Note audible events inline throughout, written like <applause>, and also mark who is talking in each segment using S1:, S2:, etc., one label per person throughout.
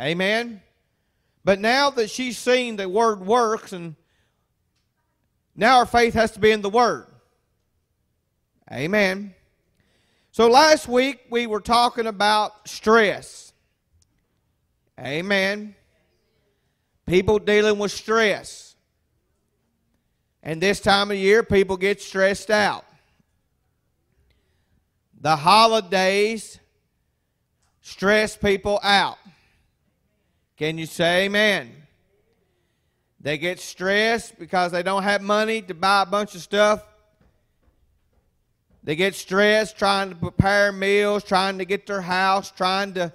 S1: Amen. But now that she's seen the word works, and now our faith has to be in the word. Amen. So last week we were talking about stress. Amen. People dealing with stress. And this time of year, people get stressed out. The holidays stress people out. Can you say amen? They get stressed because they don't have money to buy a bunch of stuff. They get stressed trying to prepare meals, trying to get their house, trying to,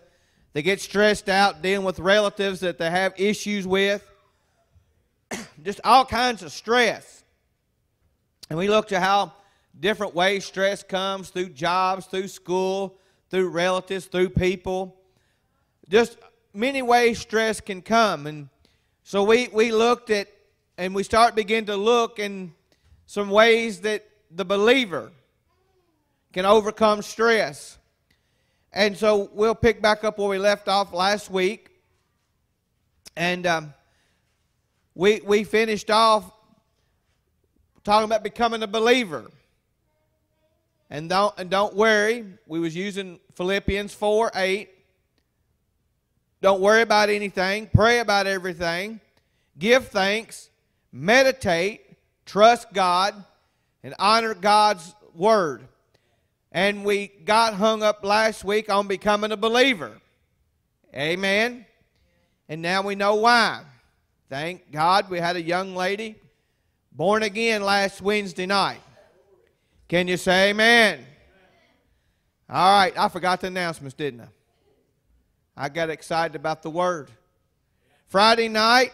S1: they get stressed out dealing with relatives that they have issues with. <coughs> Just all kinds of stress. And we looked at how different ways stress comes through jobs, through school, through relatives, through people. Just many ways stress can come. And so we, we looked at, and we start begin to look in some ways that the believer can overcome stress. And so we'll pick back up where we left off last week. And um, we, we finished off talking about becoming a believer. And don't, and don't worry, we was using Philippians 4 8. Don't worry about anything. Pray about everything. Give thanks. Meditate. Trust God. And honor God's word. And we got hung up last week on becoming a believer. Amen. And now we know why. Thank God we had a young lady born again last Wednesday night. Can you say amen? All right, I forgot the announcements, didn't I? I got excited about the word. Friday night,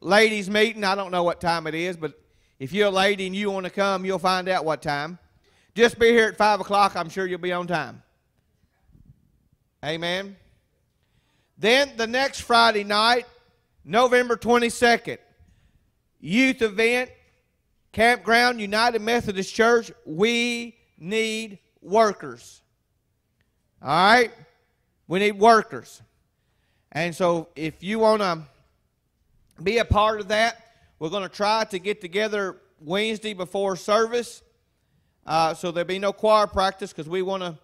S1: ladies' meeting. I don't know what time it is, but if you're a lady and you want to come, you'll find out what time. Just be here at 5 o'clock. I'm sure you'll be on time. Amen. Then the next Friday night, November 22nd, youth event, Campground United Methodist Church. We need workers. All right? We need workers. And so if you want to be a part of that, we're going to try to get together Wednesday before service uh, so there'll be no choir practice because we want to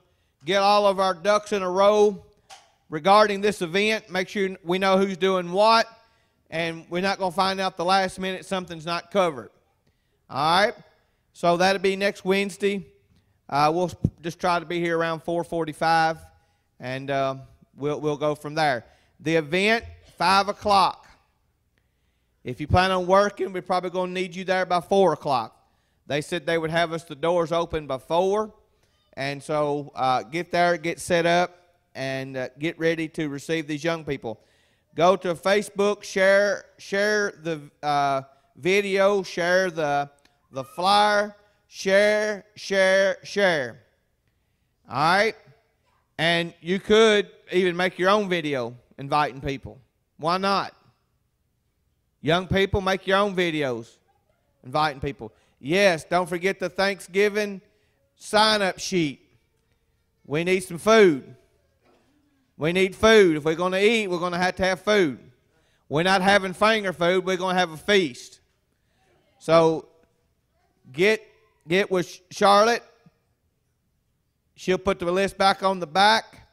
S1: get all of our ducks in a row regarding this event. Make sure we know who's doing what, and we're not going to find out the last minute something's not covered. All right? So that'll be next Wednesday. Uh, we'll just try to be here around 4:45, and uh, we'll we'll go from there. The event five o'clock. If you plan on working, we're probably going to need you there by four o'clock. They said they would have us the doors open by four, and so uh, get there, get set up, and uh, get ready to receive these young people. Go to Facebook, share share the uh, video, share the the flyer, share, share, share. All right, and you could even make your own video inviting people. Why not? Young people, make your own videos inviting people. Yes, don't forget the Thanksgiving sign up sheet. We need some food. We need food. If we're going to eat, we're going to have to have food. We're not having finger food, we're going to have a feast. So get get with Charlotte. She'll put the list back on the back,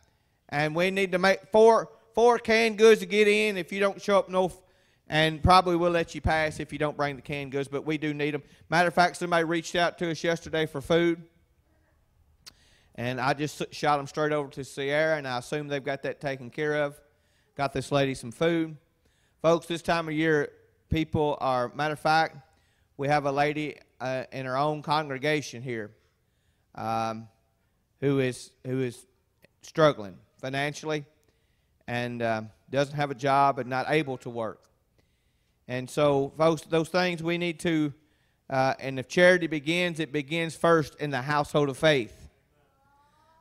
S1: and we need to make four four canned goods to get in. If you don't show up, no and probably we'll let you pass if you don't bring the canned goods, but we do need them. Matter of fact, somebody reached out to us yesterday for food, and I just shot them straight over to Sierra, and I assume they've got that taken care of. Got this lady some food. Folks, this time of year, people are, matter of fact, we have a lady uh, in our own congregation here um, who is who is struggling financially and uh, doesn't have a job and not able to work. And so, folks, those things we need to, uh, and if charity begins, it begins first in the household of faith.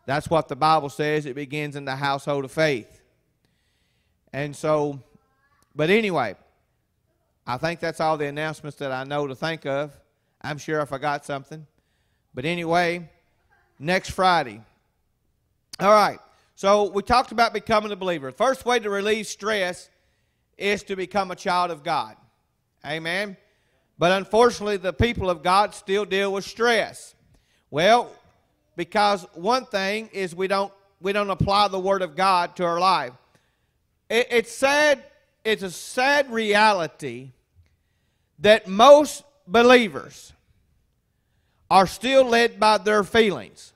S1: That's what the Bible says. It begins in the household of faith. And so, but anyway, I think that's all the announcements that I know to think of. I'm sure I forgot something. But anyway, next Friday. All right. So we talked about becoming a believer. First way to relieve stress is to become a child of God. Amen. But unfortunately, the people of God still deal with stress. Well, because one thing is we don't we don't apply the Word of God to our life. It, it's sad. It's a sad reality that most believers are still led by their feelings.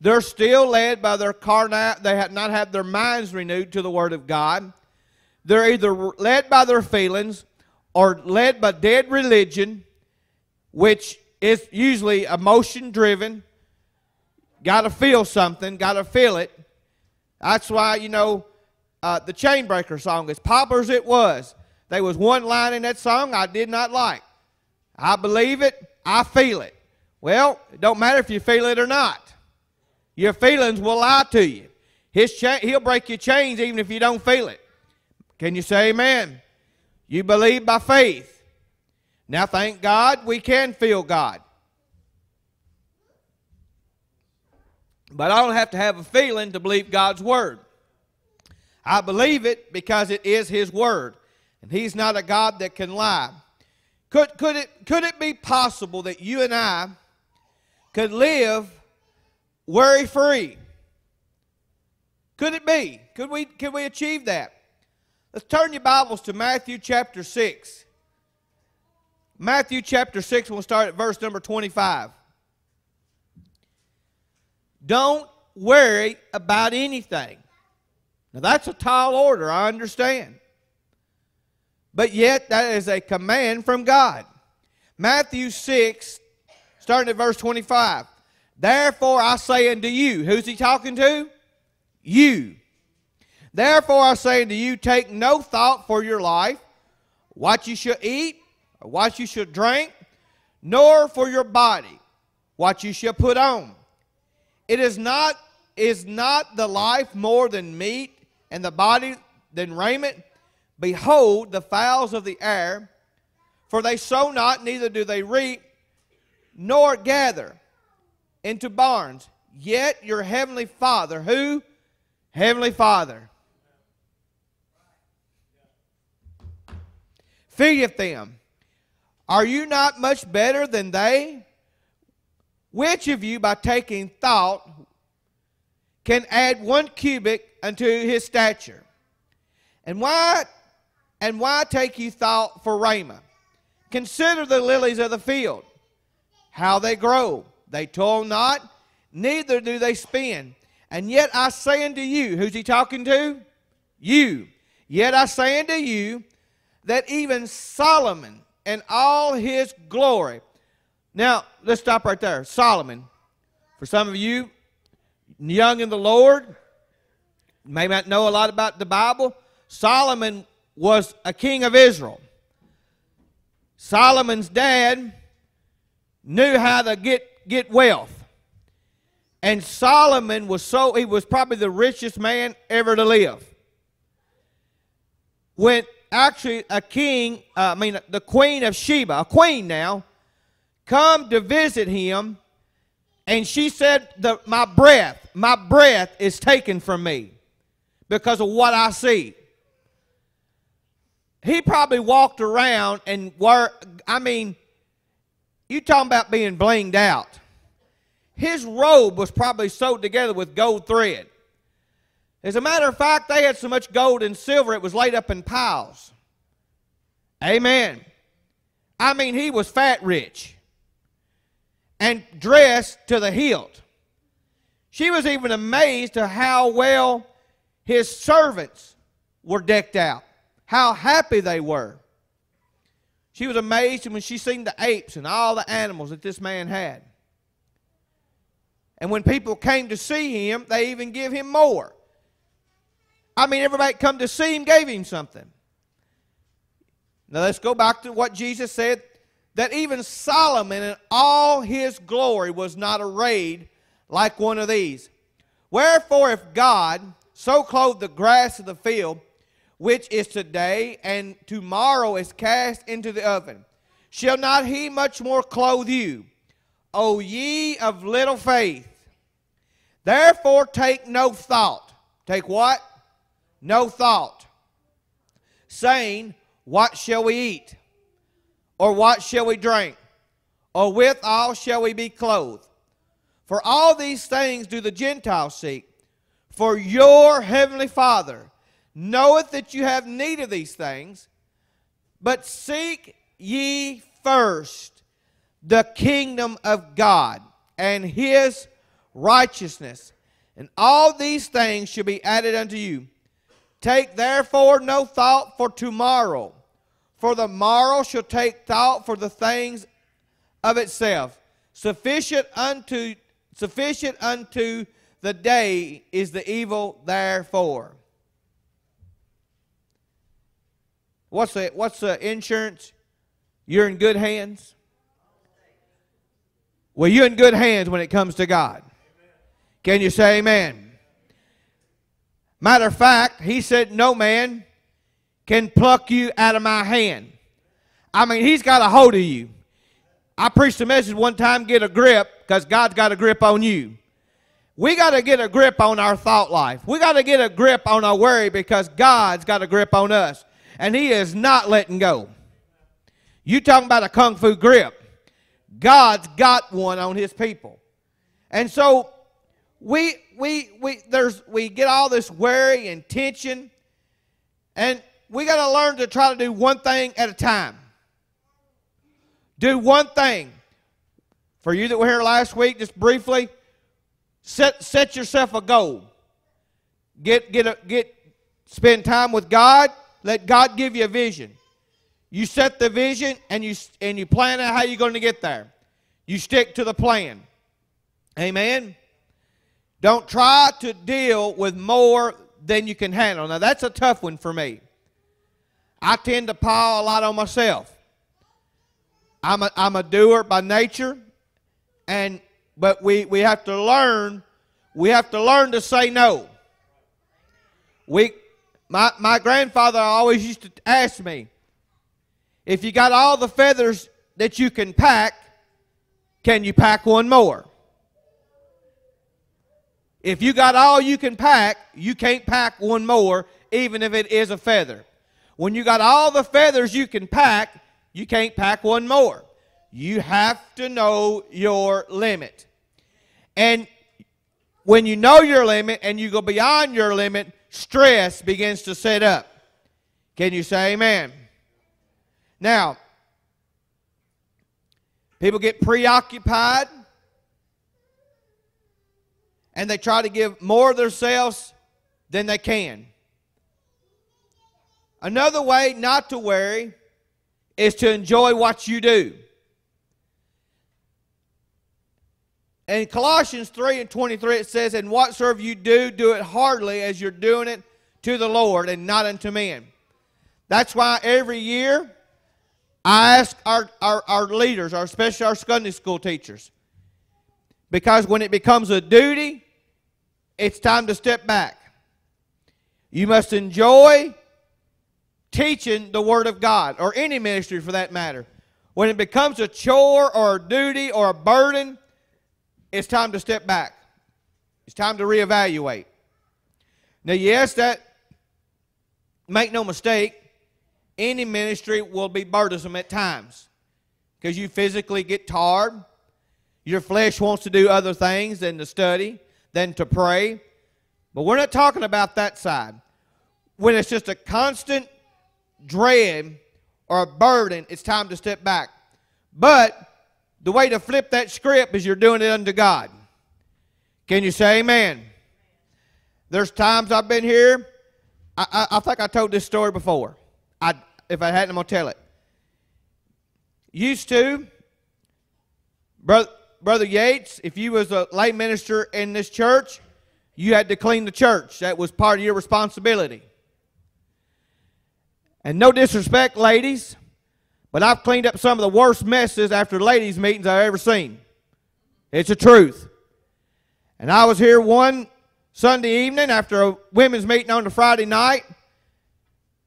S1: They're still led by their carnal. They have not had their minds renewed to the Word of God. They're either led by their feelings or led by dead religion, which is usually emotion driven. Got to feel something, got to feel it. That's why, you know, uh, the Chainbreaker song, as popular as it was, there was one line in that song I did not like. I believe it, I feel it. Well, it don't matter if you feel it or not. Your feelings will lie to you. His cha- he'll break your chains even if you don't feel it. Can you say amen? You believe by faith. Now, thank God we can feel God. But I don't have to have a feeling to believe God's Word. I believe it because it is His Word. And He's not a God that can lie. Could, could, it, could it be possible that you and I could live worry free? Could it be? Could we, could we achieve that? Let's turn your Bibles to Matthew chapter 6. Matthew chapter 6, we'll start at verse number 25. Don't worry about anything. Now, that's a tall order, I understand. But yet, that is a command from God. Matthew 6, starting at verse 25. Therefore, I say unto you, who's he talking to? You. Therefore, I say unto you, take no thought for your life, what you shall eat, or what you shall drink, nor for your body, what you shall put on. It is not is not the life more than meat, and the body than raiment? Behold the fowls of the air, for they sow not, neither do they reap, nor gather into barns. Yet your heavenly Father, who? Heavenly Father, feedeth them. Are you not much better than they? Which of you, by taking thought, can add one cubit unto his stature? And why and why take you thought for raiment? Consider the lilies of the field, how they grow. They toil not, neither do they spin. And yet I say unto you, who's he talking to? You. Yet I say unto you that even Solomon and all his glory. Now, let's stop right there. Solomon. For some of you young in the Lord, may not know a lot about the Bible. Solomon was a king of Israel. Solomon's dad knew how to get, get wealth. And Solomon was so, he was probably the richest man ever to live. When actually a king, uh, I mean, the queen of Sheba, a queen now, come to visit him, and she said, the, My breath, my breath is taken from me because of what I see. He probably walked around and were, I mean, you talking about being blinged out. His robe was probably sewed together with gold thread. As a matter of fact, they had so much gold and silver it was laid up in piles. Amen. I mean, he was fat rich and dressed to the hilt. She was even amazed to how well his servants were decked out, how happy they were. She was amazed when she seen the apes and all the animals that this man had. And when people came to see him, they even give him more. I mean, everybody come to see him gave him something. Now let's go back to what Jesus said that even Solomon in all his glory was not arrayed like one of these. Wherefore, if God so clothed the grass of the field, which is today and tomorrow is cast into the oven, shall not he much more clothe you, O ye of little faith? Therefore, take no thought. Take what? No thought. Saying, What shall we eat? Or what shall we drink? Or withal shall we be clothed? For all these things do the Gentiles seek. For your heavenly Father knoweth that you have need of these things. But seek ye first the kingdom of God and his righteousness, and all these things shall be added unto you. Take therefore no thought for tomorrow, for the morrow shall take thought for the things of itself. Sufficient unto sufficient unto the day is the evil therefore. What's the what's the insurance? You're in good hands. Well, you're in good hands when it comes to God. Can you say amen? Matter of fact, he said, No man can pluck you out of my hand. I mean, he's got a hold of you. I preached a message one time get a grip because God's got a grip on you. We got to get a grip on our thought life. We got to get a grip on our worry because God's got a grip on us. And He is not letting go. You talking about a kung fu grip. God's got one on His people. And so we we we there's we get all this worry and tension and we got to learn to try to do one thing at a time do one thing for you that were here last week just briefly set set yourself a goal get get a, get spend time with god let god give you a vision you set the vision and you and you plan out how you're going to get there you stick to the plan amen don't try to deal with more than you can handle. Now, that's a tough one for me. I tend to pile a lot on myself. I'm a, I'm a doer by nature, and but we, we have to learn we have to learn to say no. We my my grandfather always used to ask me, if you got all the feathers that you can pack, can you pack one more? If you got all you can pack, you can't pack one more, even if it is a feather. When you got all the feathers you can pack, you can't pack one more. You have to know your limit. And when you know your limit and you go beyond your limit, stress begins to set up. Can you say amen? Now, people get preoccupied and they try to give more of themselves than they can. Another way not to worry is to enjoy what you do. In Colossians 3 and 23, it says, And whatsoever you do, do it heartily as you're doing it to the Lord and not unto men. That's why every year I ask our, our, our leaders, our, especially our Sunday school teachers, because when it becomes a duty, it's time to step back. You must enjoy teaching the Word of God, or any ministry for that matter. When it becomes a chore or a duty or a burden, it's time to step back. It's time to reevaluate. Now, yes, that, make no mistake, any ministry will be burdensome at times because you physically get tired. Your flesh wants to do other things than to study than to pray. But we're not talking about that side. When it's just a constant dread or a burden, it's time to step back. But the way to flip that script is you're doing it unto God. Can you say amen? There's times I've been here. I, I, I think I told this story before. I, if I hadn't, I'm going to tell it. Used to, brother, Brother Yates, if you was a lay minister in this church, you had to clean the church. That was part of your responsibility. And no disrespect, ladies, but I've cleaned up some of the worst messes after ladies' meetings I've ever seen. It's the truth. And I was here one Sunday evening after a women's meeting on the Friday night,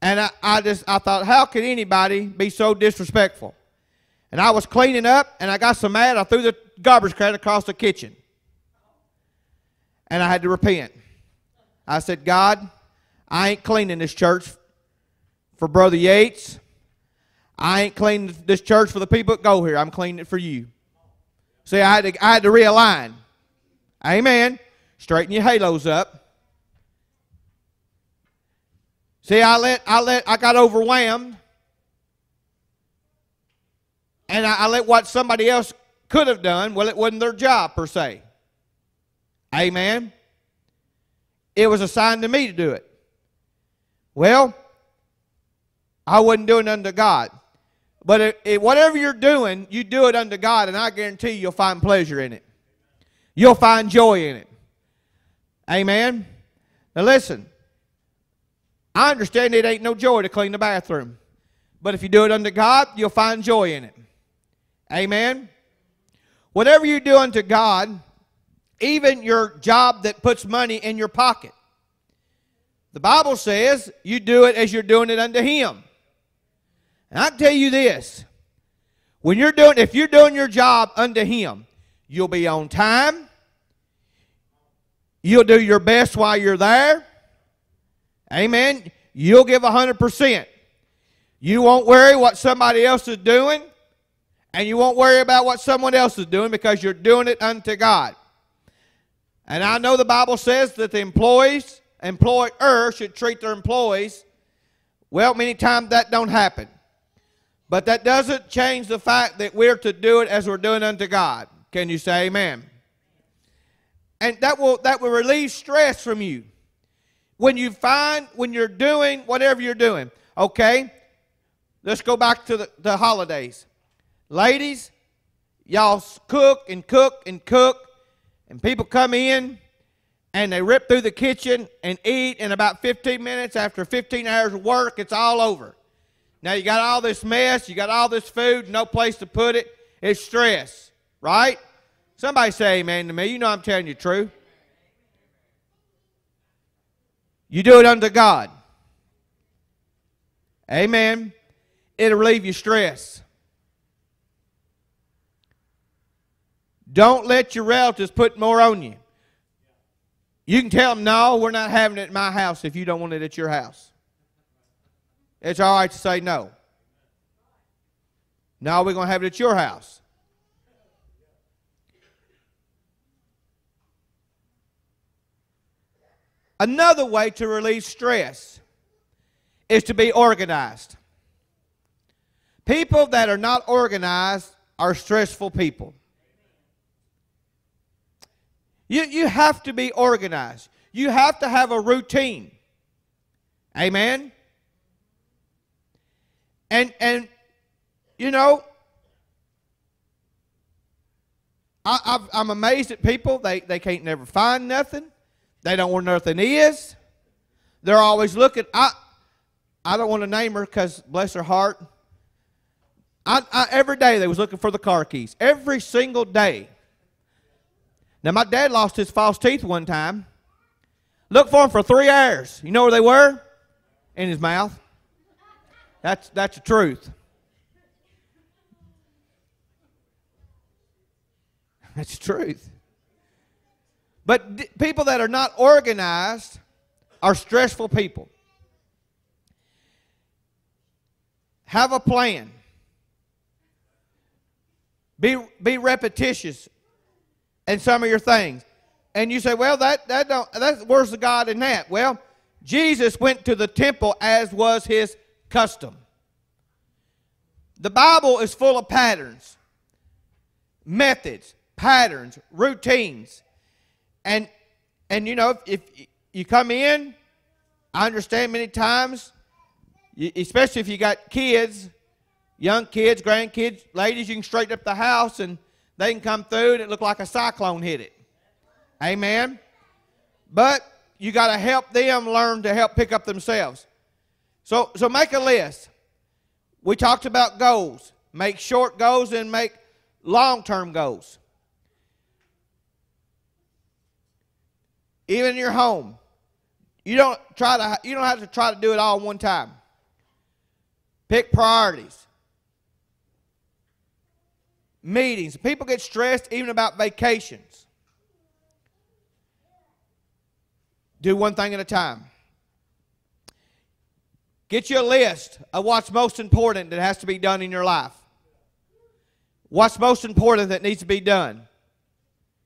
S1: and I, I just I thought, how could anybody be so disrespectful? And I was cleaning up, and I got so mad I threw the garbage can across the kitchen. and I had to repent. I said, God, I ain't cleaning this church for Brother Yates. I ain't cleaning this church for the people that go here. I'm cleaning it for you. See, I had to, I had to realign. Amen. Straighten your halos up. See, I let I let I got overwhelmed. And I, I let what somebody else could have done, well, it wasn't their job per se. Amen. It was assigned to me to do it. Well, I wasn't doing it unto God. But it, it, whatever you're doing, you do it unto God, and I guarantee you, you'll find pleasure in it. You'll find joy in it. Amen. Now listen, I understand it ain't no joy to clean the bathroom. But if you do it unto God, you'll find joy in it. Amen. Whatever you do unto God, even your job that puts money in your pocket. The Bible says you do it as you're doing it unto Him. And I tell you this when you're doing, if you're doing your job unto Him, you'll be on time. You'll do your best while you're there. Amen. You'll give 100%. You won't worry what somebody else is doing, and you won't worry about what someone else is doing because you're doing it unto God. And I know the Bible says that the employees, employer should treat their employees. Well, many times that don't happen. But that doesn't change the fact that we're to do it as we're doing unto God. Can you say amen? And that will that will relieve stress from you. When you find when you're doing whatever you're doing. Okay? Let's go back to the, the holidays. Ladies, y'all cook and cook and cook and people come in and they rip through the kitchen and eat in about 15 minutes. After 15 hours of work, it's all over. Now you got all this mess, you got all this food, no place to put it. It's stress, right? Somebody say amen to me. You know I'm telling you the truth. You do it unto God. Amen. It'll relieve your stress. Don't let your relatives put more on you. You can tell them, no, we're not having it at my house if you don't want it at your house. It's all right to say no. Now we're going to have it at your house. Another way to relieve stress is to be organized. People that are not organized are stressful people. You, you have to be organized. You have to have a routine. Amen? And, and you know, I, am amazed at people. They, they can't never find nothing. They don't where nothing is. They're always looking. I, I don't want to name her because bless her heart. I, I, every day they was looking for the car keys. Every single day. Now, my dad lost his false teeth one time. Looked for them for three hours. You know where they were? In his mouth. That's, that's the truth. <laughs> That's the truth. But d- people that are not organized are stressful people. Have a plan. Be, be repetitious in some of your things. And you say, well, that, that don't, that's, where's the God in that? Well, Jesus went to the temple as was his custom. The Bible is full of patterns, methods, patterns, routines. And, and you know, if, if you come in, I understand many times, especially if you got kids, young kids, grandkids, ladies, you can straighten up the house and they can come through and it look like a cyclone hit it. Amen. But you got to help them learn to help pick up themselves. So, so make a list. We talked about goals. Make short goals and make long term goals. Even in your home. You don't try to you don't have to try to do it all one time. Pick priorities meetings. People get stressed even about vacations. do one thing at a time. Get you a list of what's most important that has to be done in your life. What's most important that needs to be done.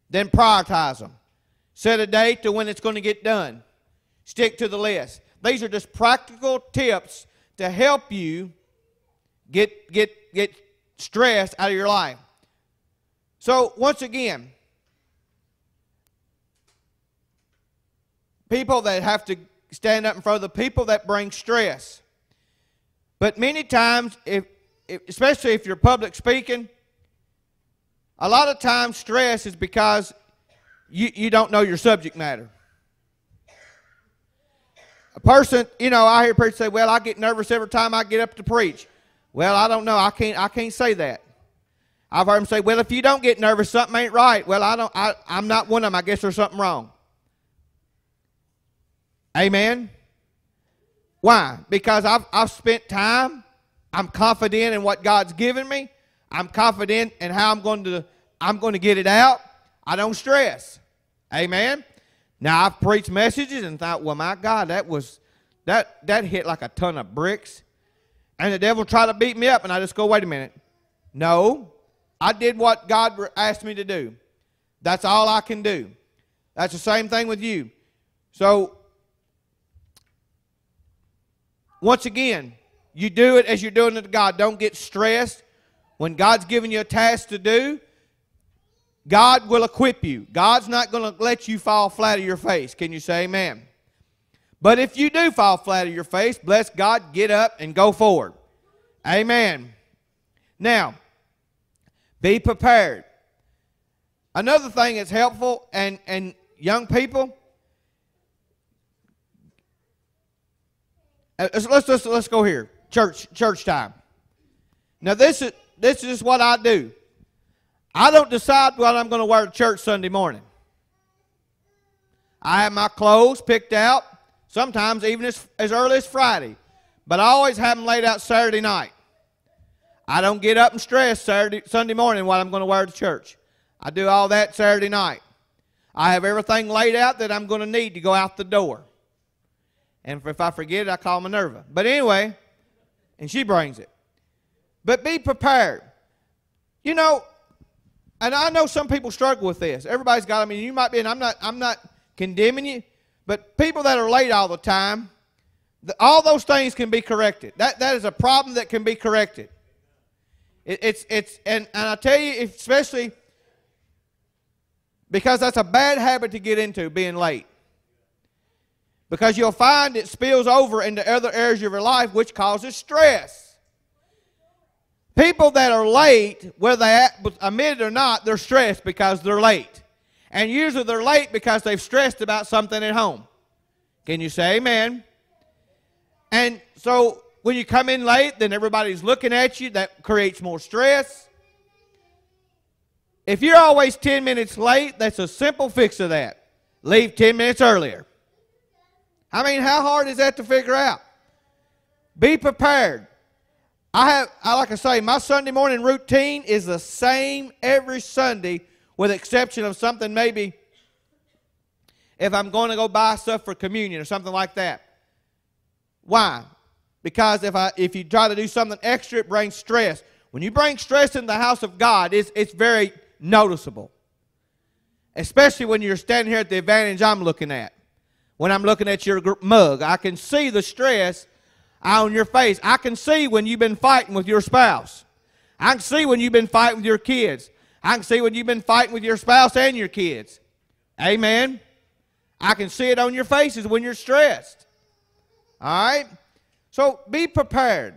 S1: Then prioritize them. Set a date to when it's going to get done. Stick to the list. These are just practical tips to help you get, get, get stress out of your life. So, once again, people that have to stand up in front of the people that bring stress. But many times, if, if, especially if you're public speaking, a lot of times stress is because you, you don't know your subject matter. A person, you know, I hear preachers say, "Well, I get nervous every time I get up to preach." Well, I don't know. I can't. I can't say that. I've heard them say, "Well, if you don't get nervous, something ain't right." Well, I don't. I, I'm not one of them. I guess there's something wrong. Amen. Why? Because I've, I've spent time. I'm confident in what God's given me. I'm confident in how I'm going to I'm going to get it out. I don't stress. Amen. Now I've preached messages and thought, well, my God, that was that that hit like a ton of bricks. And the devil tried to beat me up, and I just go, wait a minute. No, I did what God asked me to do. That's all I can do. That's the same thing with you. So once again, you do it as you're doing it to God. Don't get stressed. When God's given you a task to do, God will equip you. God's not going to let you fall flat on your face. Can you say amen? But if you do fall flat on your face, bless God, get up and go forward. Amen. Now, be prepared. Another thing that's helpful, and, and young people, Uh, let's, let's, let's go here. Church, church time. Now, this is, this is what I do. I don't decide what I'm going to wear to church Sunday morning. I have my clothes picked out, sometimes even as, as early as Friday, but I always have them laid out Saturday night. I don't get up and stress Saturday, Sunday morning what I'm going to wear to church. I do all that Saturday night. I have everything laid out that I'm going to need to go out the door. And if I forget it, I call Minerva. But anyway, and she brings it. But be prepared. You know, and I know some people struggle with this. Everybody's got, I mean, you might be, and I'm not, I'm not condemning you, but people that are late all the time, the, all those things can be corrected. That, that is a problem that can be corrected. It, it's, it's, and, and I tell you, especially because that's a bad habit to get into, being late. Because you'll find it spills over into other areas of your life, which causes stress. People that are late, whether they admit it or not, they're stressed because they're late. And usually they're late because they've stressed about something at home. Can you say amen? And so when you come in late, then everybody's looking at you. That creates more stress. If you're always 10 minutes late, that's a simple fix of that. Leave 10 minutes earlier. I mean, how hard is that to figure out? Be prepared. I have, I like I say, my Sunday morning routine is the same every Sunday, with exception of something maybe if I'm going to go buy stuff for communion or something like that. Why? Because if I if you try to do something extra, it brings stress. When you bring stress in the house of God, it's, it's very noticeable. Especially when you're standing here at the advantage I'm looking at when I'm looking at your mug. I can see the stress on your face. I can see when you've been fighting with your spouse. I can see when you've been fighting with your kids. I can see when you've been fighting with your spouse and your kids. Amen. I can see it on your faces when you're stressed. All right? So be prepared.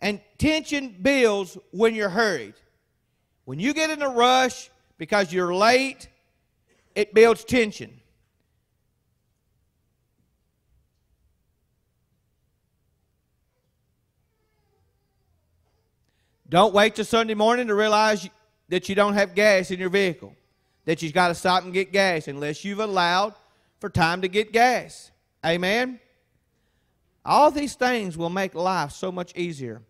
S1: And tension builds when you're hurried. When you get in a rush because you're late, it builds tension. Don't wait till Sunday morning to realize that you don't have gas in your vehicle, that you've got to stop and get gas unless you've allowed for time to get gas. Amen? All these things will make life so much easier.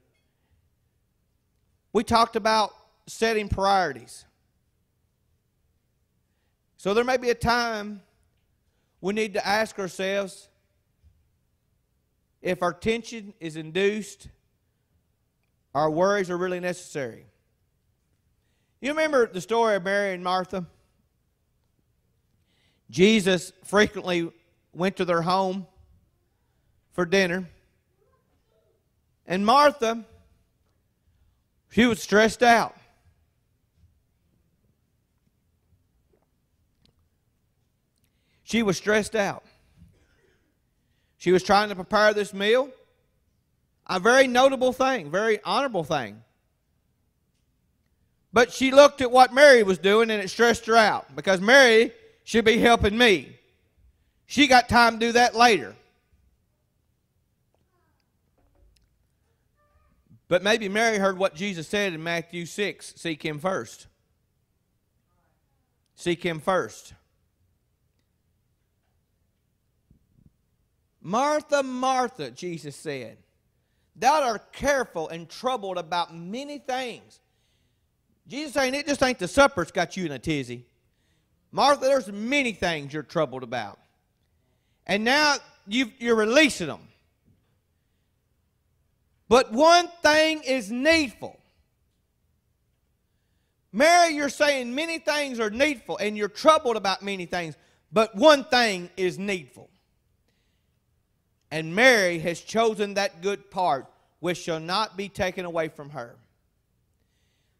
S1: We talked about setting priorities. So there may be a time we need to ask ourselves if our tension is induced, our worries are really necessary. You remember the story of Mary and Martha? Jesus frequently went to their home for dinner. And Martha, she was stressed out. She was stressed out. She was trying to prepare this meal. A very notable thing, very honorable thing. But she looked at what Mary was doing and it stressed her out because Mary should be helping me. She got time to do that later. But maybe Mary heard what Jesus said in Matthew 6 seek him first. Seek him first. Martha, Martha, Jesus said, thou art careful and troubled about many things. Jesus saying it just ain't the supper's got you in a tizzy. Martha, there's many things you're troubled about. And now you are releasing them. But one thing is needful. Mary, you're saying many things are needful and you're troubled about many things, but one thing is needful. And Mary has chosen that good part which shall not be taken away from her.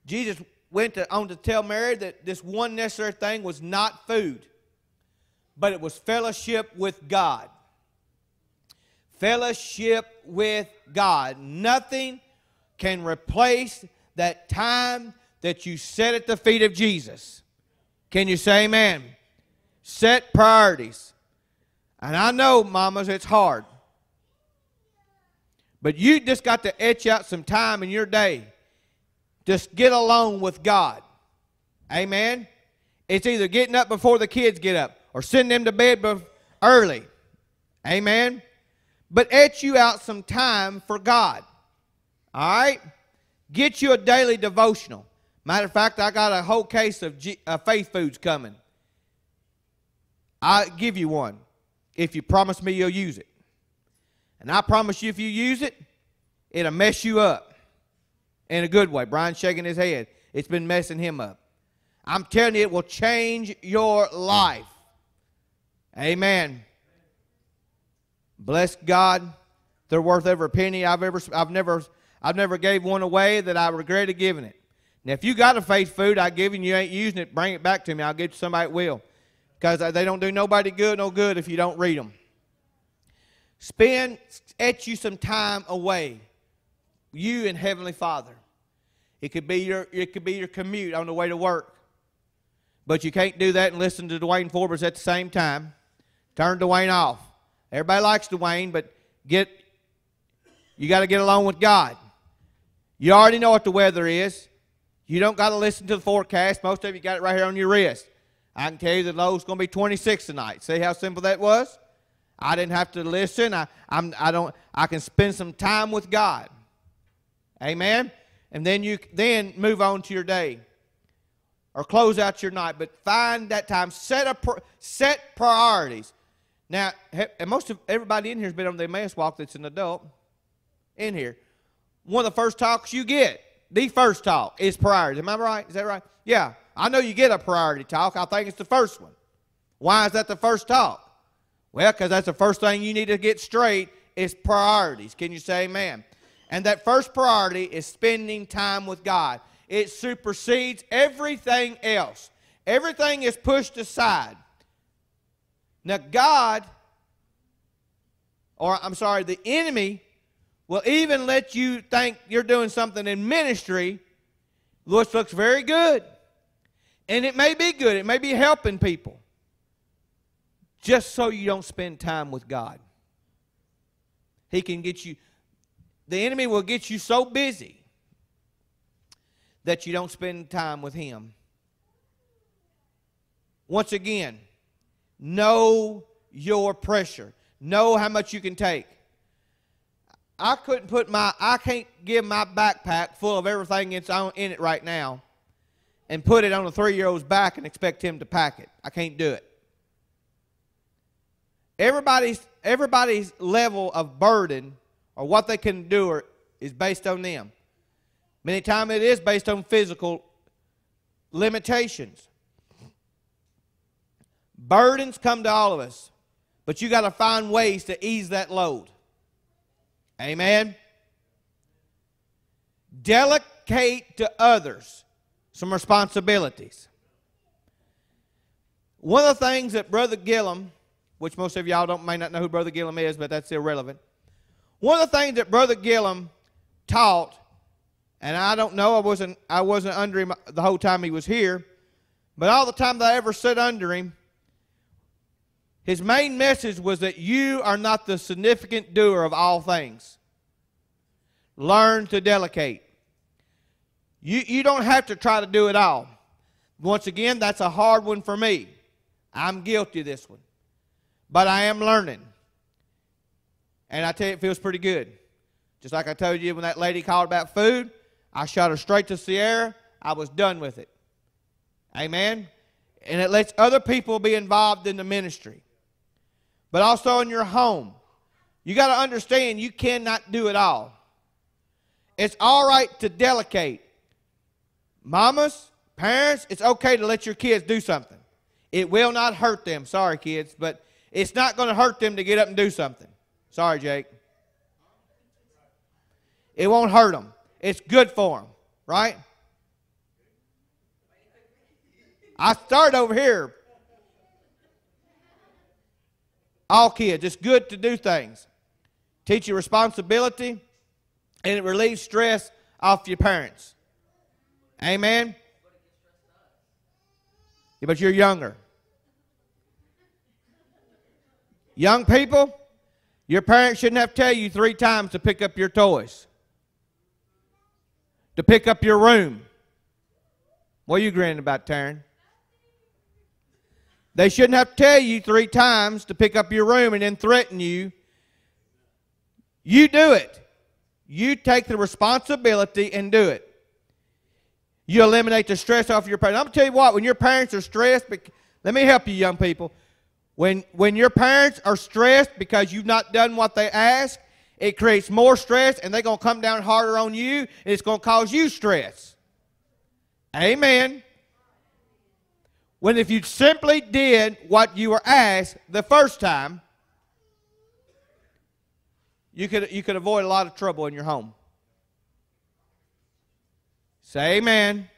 S1: Jesus went to, on to tell Mary that this one necessary thing was not food, but it was fellowship with God fellowship with God. Nothing can replace that time that you set at the feet of Jesus. Can you say amen? Set priorities. And I know, mamas, it's hard. But you just got to etch out some time in your day. Just get alone with God. Amen? It's either getting up before the kids get up or sending them to bed early. Amen? but etch you out some time for God. All right? Get you a daily devotional. Matter of fact, I got a whole case of G, uh, faith foods coming. I'll give you one if you promise me you'll use it. And I promise you, if you use it, it'll mess you up in a good way. Brian's shaking his head. It's been messing him up. I'm telling you, it will change your life. Amen. Bless God. They're worth every penny I've ever I've never I've never gave one away that I regretted giving it. Now, if you got a faith food I give and you ain't using it, bring it back to me. I'll give it to somebody that will. Because uh, they don't do nobody good, no good if you don't read them. Spend, etch you some time away. You and Heavenly Father. It could be your, it could be your commute on the way to work. But you can't do that and listen to Dwayne Forbes at the same time. Turn Dwayne off. Everybody likes Dwayne, but get you got to get along with God. You already know what the weather is. You don't got to listen to the forecast. Most of you got it right here on your wrist. I can tell you the low is going to be 26 tonight. See how simple that was? I didn't have to listen. I, I'm, I don't. I can spend some time with God. Amen. And then you then move on to your day, or close out your night. But find that time. Set a set priorities. Now, and most of everybody in here has been on the Emmaus walk that's an adult in here. One of the first talks you get, the first talk, is priority. Am I right? Is that right? Yeah. I know you get a priority talk. I think it's the first one. Why is that the first talk? Well, because that's the first thing you need to get straight is priorities. Can you say amen? And that first priority is spending time with God. It supersedes everything else. Everything is pushed aside. Now, God, or I'm sorry, the enemy will even let you think you're doing something in ministry which looks very good. And it may be good, it may be helping people, just so you don't spend time with God. He can get you, the enemy will get you so busy that you don't spend time with Him. Once again, Know your pressure. Know how much you can take. I couldn't put my, I can't give my backpack full of everything that's on, in it right now and put it on a three year old's back and expect him to pack it. I can't do it. Everybody's, everybody's level of burden or what they can do is based on them. Many times it is based on physical limitations. Burdens come to all of us, but you got to find ways to ease that load. Amen. Delegate to others some responsibilities. One of the things that Brother Gillum, which most of y'all don't may not know who Brother Gillum is, but that's irrelevant. One of the things that Brother Gillum taught, and I don't know, I wasn't I wasn't under him the whole time he was here, but all the time that I ever sat under him, his main message was that you are not the significant doer of all things. Learn to delegate. You, you don't have to try to do it all. Once again, that's a hard one for me. I'm guilty of this one. But I am learning. And I tell you, it feels pretty good. Just like I told you when that lady called about food, I shot her straight to Sierra. I was done with it. Amen. And it lets other people be involved in the ministry but also in your home. You got to understand you cannot do it all. It's all right to delegate. Mamas, parents, it's okay to let your kids do something. It will not hurt them. Sorry, kids, but it's not going to hurt them to get up and do something. Sorry, Jake. It won't hurt them. It's good for them, right? I start over here all kids. It's good to do things. Teach you responsibility, and it relieves stress off your parents. Amen? But you're younger. Young people, your parents shouldn't have to tell you three times to pick up your toys, to pick up your room. What are you grinning about, Taryn? They shouldn't have to tell you three times to pick up your room and then threaten you. You do it. You take the responsibility and do it. You eliminate the stress off your parents. I'm going to tell you what, when your parents are stressed, let me help you, young people. When, when your parents are stressed because you've not done what they ask, it creates more stress and they're going to come down harder on you and it's going to cause you stress. Amen. When if you simply did what you were asked the first time, you could, you could avoid a lot of trouble in your home. Say amen.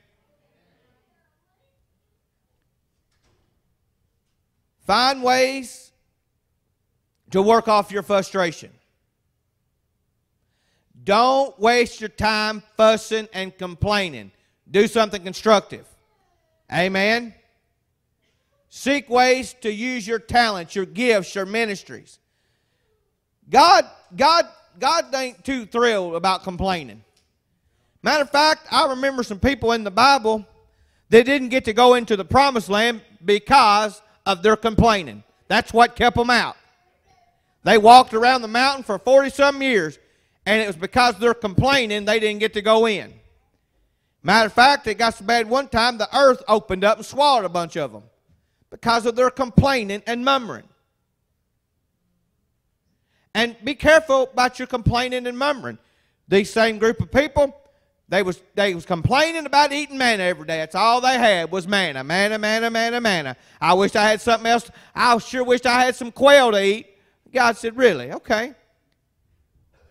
S1: Find ways to work off your frustration. Don't waste your time fussing and complaining. Do something constructive. Amen. Seek ways to use your talents, your gifts, your ministries. God, God, God ain't too thrilled about complaining. Matter of fact, I remember some people in the Bible that didn't get to go into the promised land because of their complaining. That's what kept them out. They walked around the mountain for 40 some years, and it was because they're complaining they didn't get to go in. Matter of fact, it got so bad one time the earth opened up and swallowed a bunch of them because of their complaining and murmuring. And be careful about your complaining and murmuring. These same group of people, they was they was complaining about eating manna every day. That's all they had was manna, manna, manna, manna, manna. I wish I had something else. I sure wished I had some quail to eat. God said, "Really? Okay."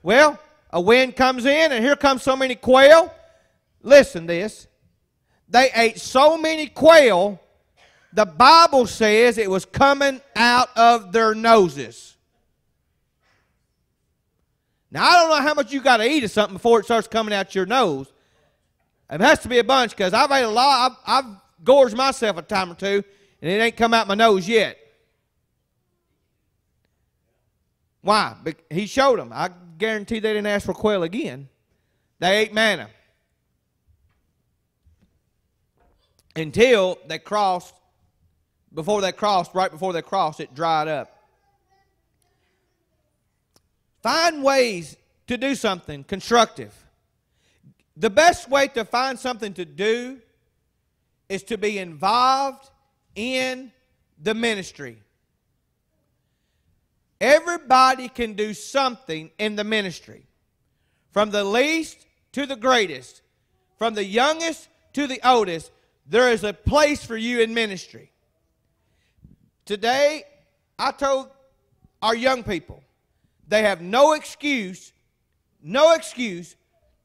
S1: Well, a wind comes in, and here comes so many quail. Listen, this. They ate so many quail the Bible says it was coming out of their noses. Now, I don't know how much you got to eat of something before it starts coming out your nose. It has to be a bunch because I've ate a lot. I've, I've gorged myself a time or two, and it ain't come out my nose yet. Why? He showed them. I guarantee they didn't ask for quail again. They ate manna. Until they crossed before they crossed, right before they crossed, it dried up. Find ways to do something constructive. The best way to find something to do is to be involved in the ministry. Everybody can do something in the ministry, from the least to the greatest, from the youngest to the oldest. There is a place for you in ministry. Today, I told our young people they have no excuse, no excuse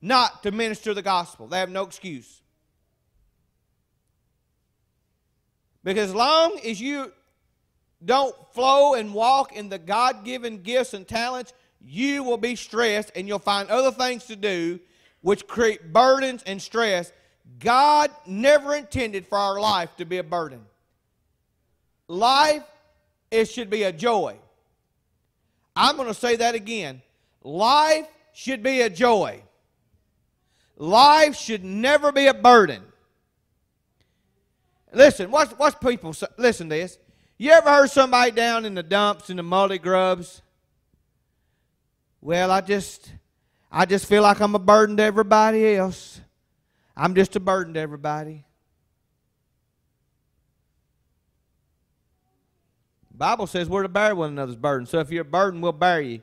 S1: not to minister the gospel. They have no excuse. Because as long as you don't flow and walk in the God given gifts and talents, you will be stressed and you'll find other things to do which create burdens and stress. God never intended for our life to be a burden. Life, it should be a joy. I'm going to say that again. Life should be a joy. Life should never be a burden. Listen, what's, what's people? Listen to this. You ever heard somebody down in the dumps in the mully grubs? Well, I just I just feel like I'm a burden to everybody else. I'm just a burden to everybody. Bible says we're to bear one another's burden. So if you're a burden, we'll bear you.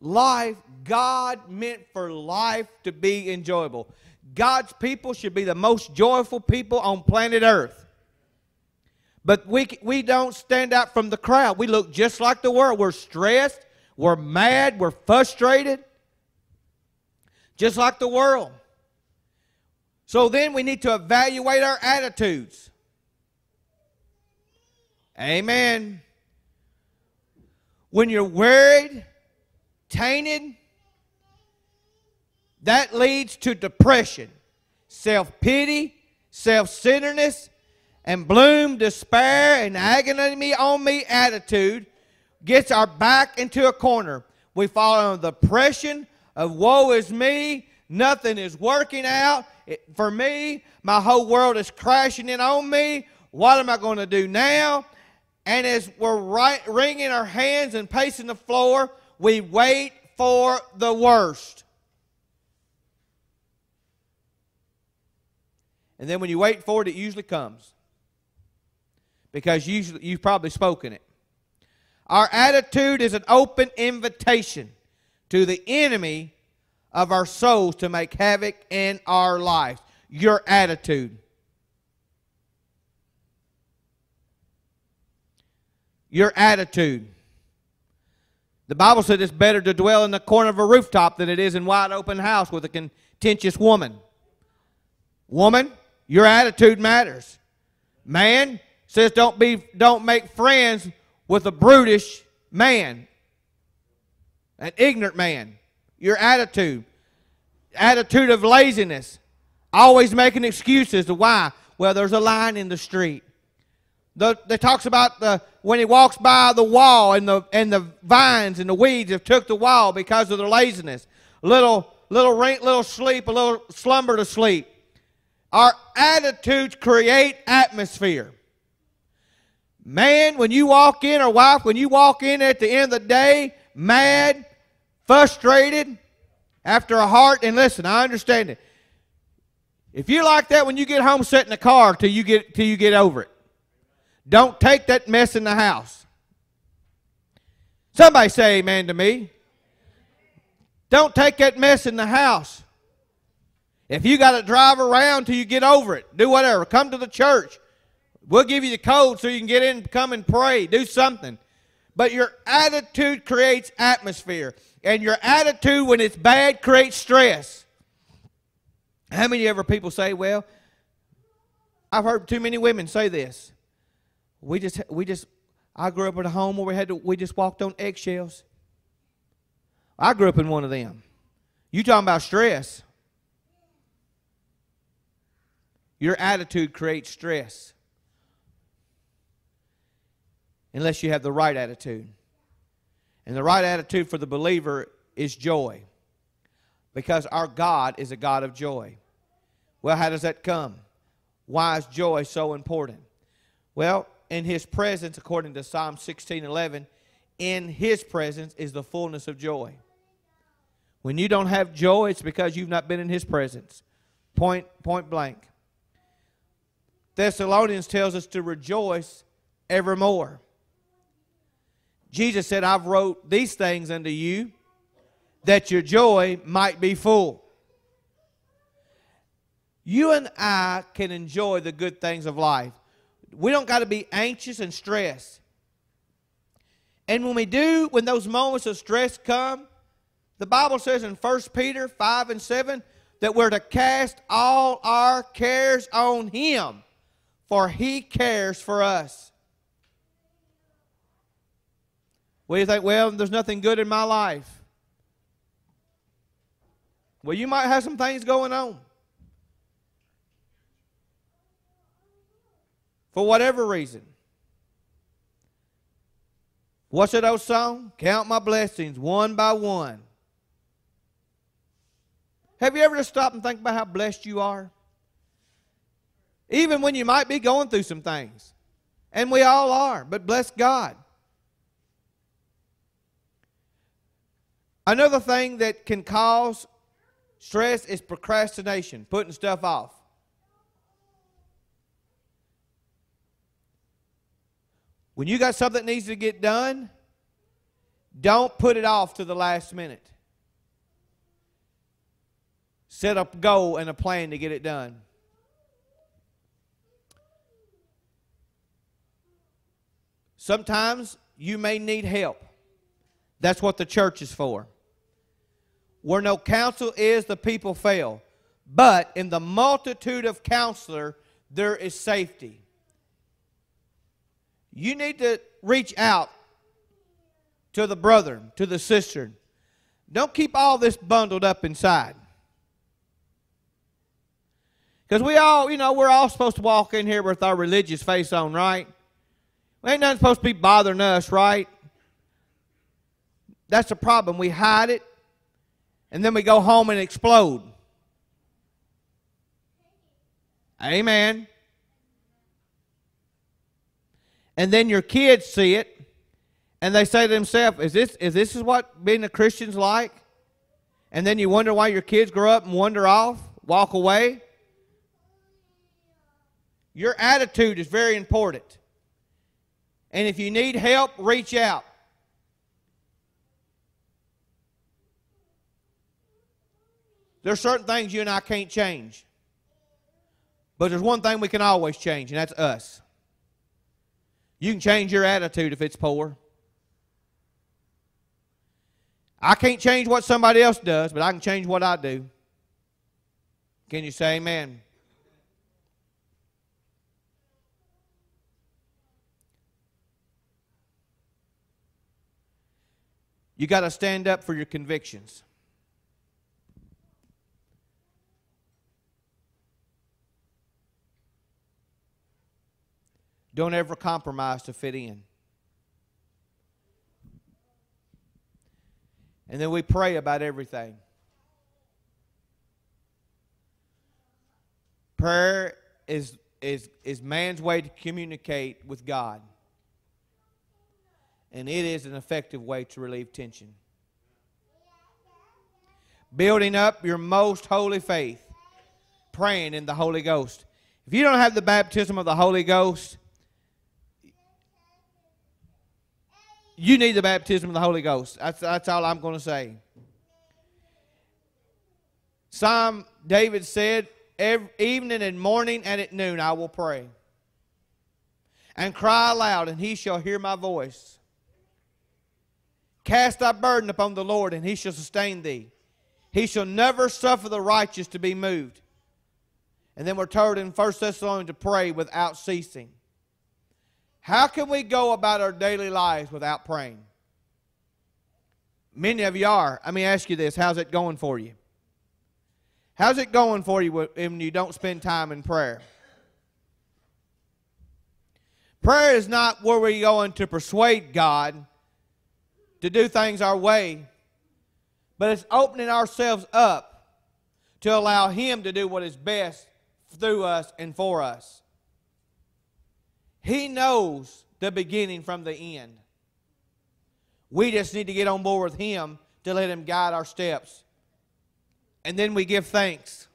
S1: Life, God meant for life to be enjoyable. God's people should be the most joyful people on planet Earth. But we, we don't stand out from the crowd. We look just like the world. We're stressed, we're mad, we're frustrated, just like the world. So then we need to evaluate our attitudes. Amen. When you're worried, tainted, that leads to depression, self pity, self centeredness, and bloom, despair, and agony on me attitude gets our back into a corner. We fall into depression of woe is me, nothing is working out. It, for me, my whole world is crashing in on me. What am I going to do now? And as we're right, wringing our hands and pacing the floor, we wait for the worst. And then when you wait for it, it usually comes. Because usually you've probably spoken it. Our attitude is an open invitation to the enemy of our souls to make havoc in our lives. Your attitude. Your attitude. The Bible said it's better to dwell in the corner of a rooftop than it is in wide open house with a contentious woman. Woman, your attitude matters. Man says don't be don't make friends with a brutish man. An ignorant man. Your attitude. Attitude of laziness. Always making excuses to why. Well, there's a line in the street. The, that talks about the when he walks by the wall and the and the vines and the weeds have took the wall because of their laziness. Little little little sleep, a little slumber to sleep. Our attitudes create atmosphere. Man, when you walk in, or wife, when you walk in at the end of the day, mad, frustrated, after a heart, and listen, I understand it. If you're like that when you get home, sit in the car till you get till you get over it. Don't take that mess in the house. Somebody say amen to me. Don't take that mess in the house. If you got to drive around till you get over it, do whatever. Come to the church. We'll give you the code so you can get in, come and pray. Do something. But your attitude creates atmosphere. And your attitude, when it's bad, creates stress. How many ever people say, well, I've heard too many women say this. We just, we just, I grew up in a home where we had to, we just walked on eggshells. I grew up in one of them. You talking about stress. Your attitude creates stress. Unless you have the right attitude. And the right attitude for the believer is joy. Because our God is a God of joy. Well, how does that come? Why is joy so important? Well, in his presence, according to Psalm 16 11, in his presence is the fullness of joy. When you don't have joy, it's because you've not been in His presence. Point, point blank. Thessalonians tells us to rejoice evermore. Jesus said, I've wrote these things unto you that your joy might be full. You and I can enjoy the good things of life. We don't got to be anxious and stressed. And when we do, when those moments of stress come, the Bible says in 1 Peter 5 and 7 that we're to cast all our cares on Him, for He cares for us. Do you think? Well, there's nothing good in my life. Well, you might have some things going on. For whatever reason. What's that old song? Count my blessings one by one. Have you ever just stopped and think about how blessed you are? Even when you might be going through some things. And we all are, but bless God. Another thing that can cause stress is procrastination, putting stuff off. When you got something that needs to get done, don't put it off to the last minute. Set a goal and a plan to get it done. Sometimes you may need help. That's what the church is for. Where no counsel is, the people fail. But in the multitude of counselor, there is safety. You need to reach out to the brother, to the sister. Don't keep all this bundled up inside. Because we all, you know, we're all supposed to walk in here with our religious face on, right? We ain't nothing supposed to be bothering us, right? That's the problem. We hide it, and then we go home and explode. Amen. And then your kids see it, and they say to themselves, "Is this is this is what being a Christian's like?" And then you wonder why your kids grow up and wander off, walk away. Your attitude is very important. And if you need help, reach out. There's certain things you and I can't change. But there's one thing we can always change, and that's us. You can change your attitude if it's poor. I can't change what somebody else does, but I can change what I do. Can you say amen? You got to stand up for your convictions. Don't ever compromise to fit in. And then we pray about everything. Prayer is, is, is man's way to communicate with God. And it is an effective way to relieve tension. Building up your most holy faith, praying in the Holy Ghost. If you don't have the baptism of the Holy Ghost, You need the baptism of the Holy Ghost. That's, that's all I'm going to say. Psalm David said, every, evening and morning and at noon I will pray. And cry aloud, and he shall hear my voice. Cast thy burden upon the Lord, and he shall sustain thee. He shall never suffer the righteous to be moved. And then we're told in 1 Thessalonians to pray without ceasing. How can we go about our daily lives without praying? Many of you are. Let me ask you this how's it going for you? How's it going for you when you don't spend time in prayer? Prayer is not where we're going to persuade God to do things our way, but it's opening ourselves up to allow Him to do what is best through us and for us. He knows the beginning from the end. We just need to get on board with Him to let Him guide our steps And then we give thanks.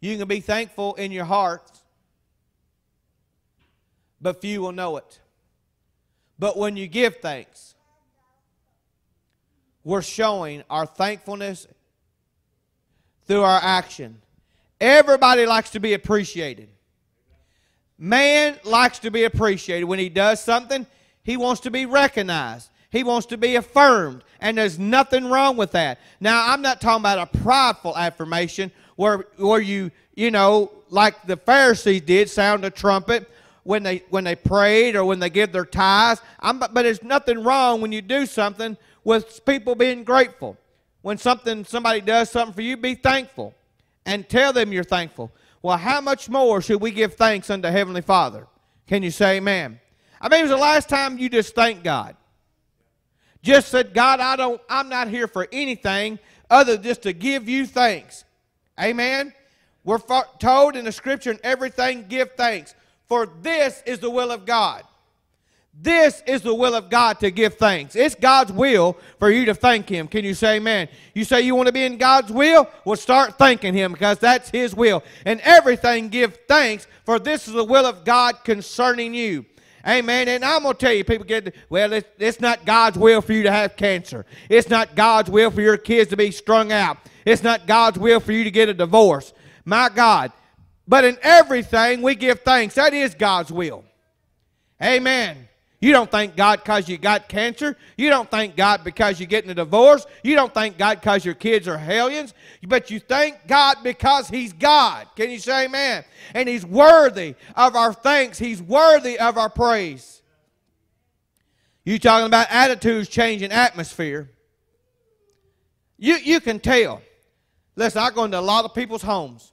S1: You can be thankful in your heart, but few will know it. But when you give thanks, we're showing our thankfulness through our action. Everybody likes to be appreciated. Man likes to be appreciated. When he does something, he wants to be recognized. He wants to be affirmed. And there's nothing wrong with that. Now, I'm not talking about a prideful affirmation where, where you, you know, like the Pharisees did, sound a trumpet when they, when they prayed or when they give their tithes. I'm, but there's nothing wrong when you do something with people being grateful. When something somebody does something for you, be thankful and tell them you're thankful. Well, how much more should we give thanks unto Heavenly Father? Can you say amen? I mean, it was the last time you just thanked God. Just said, God, I don't, I'm not here for anything other than just to give you thanks. Amen. We're told in the scripture and everything give thanks. For this is the will of God. This is the will of God to give thanks. It's God's will for you to thank Him. Can you say amen? You say you want to be in God's will? Well, start thanking Him because that's His will. And everything give thanks, for this is the will of God concerning you. Amen. And I'm going to tell you, people get, well, it's, it's not God's will for you to have cancer. It's not God's will for your kids to be strung out. It's not God's will for you to get a divorce. My God. But in everything, we give thanks. That is God's will. Amen. You don't thank God because you got cancer. You don't thank God because you're getting a divorce. You don't thank God because your kids are hellions. But you thank God because He's God. Can you say amen? And He's worthy of our thanks. He's worthy of our praise. You talking about attitudes changing atmosphere. You, you can tell. Listen, I go into a lot of people's homes.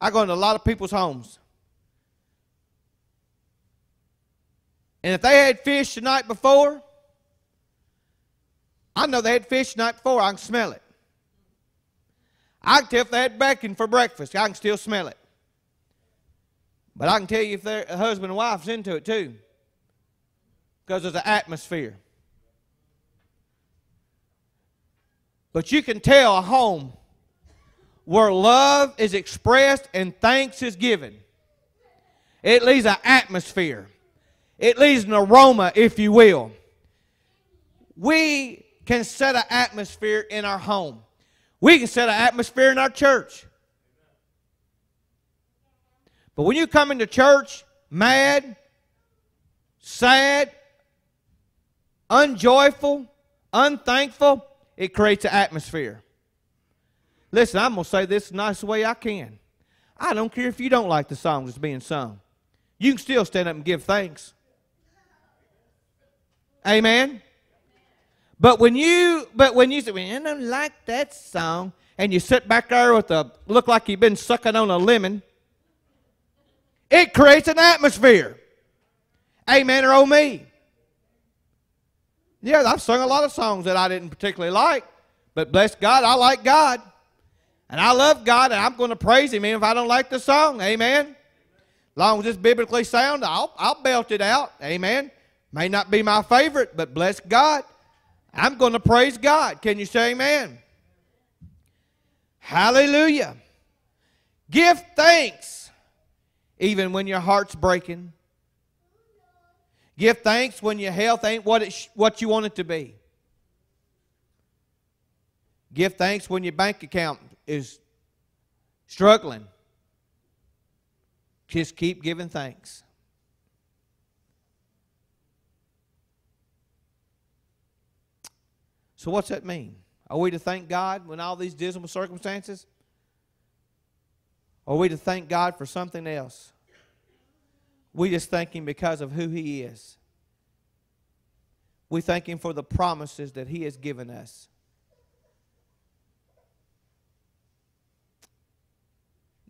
S1: I go into a lot of people's homes. And if they had fish the night before, I know they had fish the night before. I can smell it. I can tell if they had bacon for breakfast. I can still smell it. But I can tell you if their husband and wife's into it too. Because there's an atmosphere. But you can tell a home where love is expressed and thanks is given. It leaves an atmosphere. It leaves an aroma, if you will. We can set an atmosphere in our home. We can set an atmosphere in our church. But when you come into church mad, sad, unjoyful, unthankful, it creates an atmosphere. Listen, I'm going to say this the nicest way I can. I don't care if you don't like the song that's being sung. You can still stand up and give thanks. Amen. But when you but when you say, well, I don't like that song, and you sit back there with a look like you've been sucking on a lemon, it creates an atmosphere. Amen or oh me. Yeah, I've sung a lot of songs that I didn't particularly like, but bless God, I like God. And I love God, and I'm going to praise Him even if I don't like the song. Amen. As long as it's biblically sound, I'll, I'll belt it out. Amen. May not be my favorite, but bless God. I'm going to praise God. Can you say amen? Hallelujah. Give thanks even when your heart's breaking. Give thanks when your health ain't what, it what you want it to be. Give thanks when your bank account is struggling. Just keep giving thanks. So, what's that mean? Are we to thank God when all these dismal circumstances? Are we to thank God for something else? We just thank Him because of who He is. We thank Him for the promises that He has given us.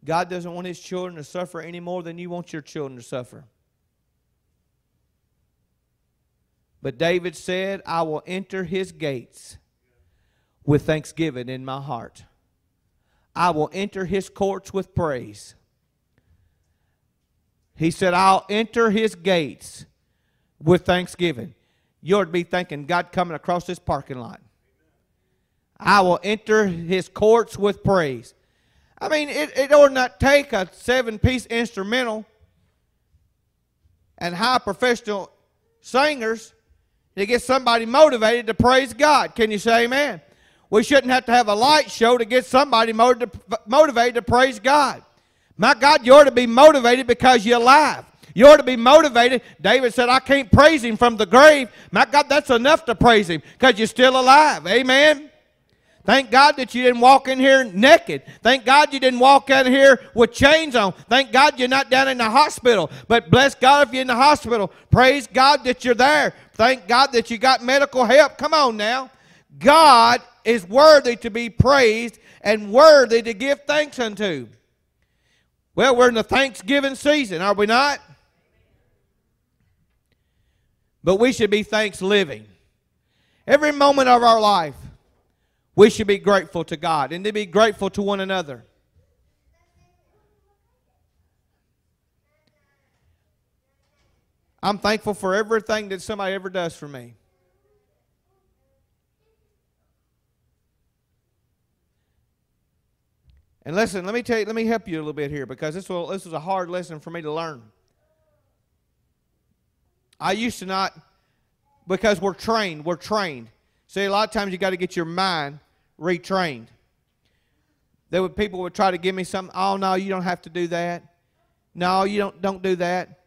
S1: God doesn't want His children to suffer any more than you want your children to suffer. But David said, I will enter his gates with thanksgiving in my heart. I will enter his courts with praise. He said, I'll enter his gates with thanksgiving. you ought to be thinking, God coming across this parking lot. I will enter his courts with praise. I mean, it, it ought not take a seven piece instrumental and high professional singers to get somebody motivated to praise God. Can you say amen? We shouldn't have to have a light show to get somebody motivated to praise God. My God, you ought to be motivated because you're alive. You ought to be motivated. David said, I can't praise him from the grave. My God, that's enough to praise him because you're still alive. Amen. Thank God that you didn't walk in here naked. Thank God you didn't walk out here with chains on. Thank God you're not down in the hospital. But bless God if you're in the hospital. Praise God that you're there. Thank God that you got medical help. Come on now. God is worthy to be praised and worthy to give thanks unto. Well, we're in the Thanksgiving season, are we not? But we should be thanks living. Every moment of our life, we should be grateful to God and to be grateful to one another. I'm thankful for everything that somebody ever does for me. And listen, let me tell you, let me help you a little bit here because this will this was a hard lesson for me to learn. I used to not because we're trained, we're trained. See, a lot of times you got to get your mind retrained. There would people would try to give me something. Oh no, you don't have to do that. No, you don't don't do that.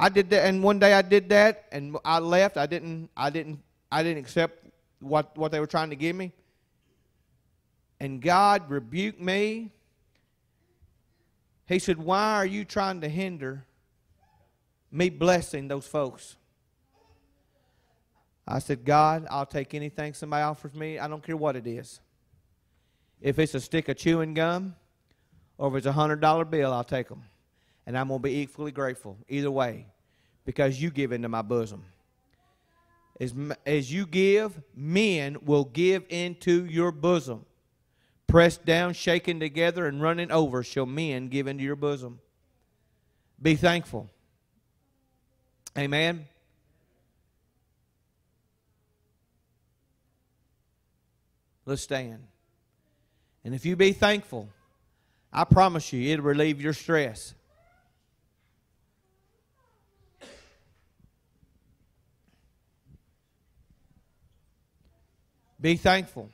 S1: I did that, and one day I did that, and I left. I didn't. I didn't. I didn't accept what what they were trying to give me. And God rebuked me. He said, "Why are you trying to hinder me blessing those folks?" I said, God, I'll take anything somebody offers me. I don't care what it is. If it's a stick of chewing gum or if it's a $100 bill, I'll take them. And I'm going to be equally grateful either way because you give into my bosom. As, as you give, men will give into your bosom. Pressed down, shaken together, and running over shall men give into your bosom. Be thankful. Amen. Let's stand. And if you be thankful, I promise you it'll relieve your stress. Be thankful.